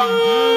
Bye.